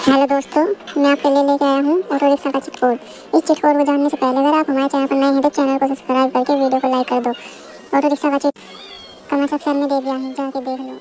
Hello दोस्तों, मैं आपके लिए लेके आया हूँ ऑटो रिक्शा का चिट कोड इस चिट कोड को जानने से पहले अगर आप हमारे चैनल पर नए हैं तो चैनल को सब्सक्राइब करके वीडियो को लाइक कर दो। ऑटो रिक्शा का चिट कमेंट सेक्शन में दे दिया है जाके देख लो।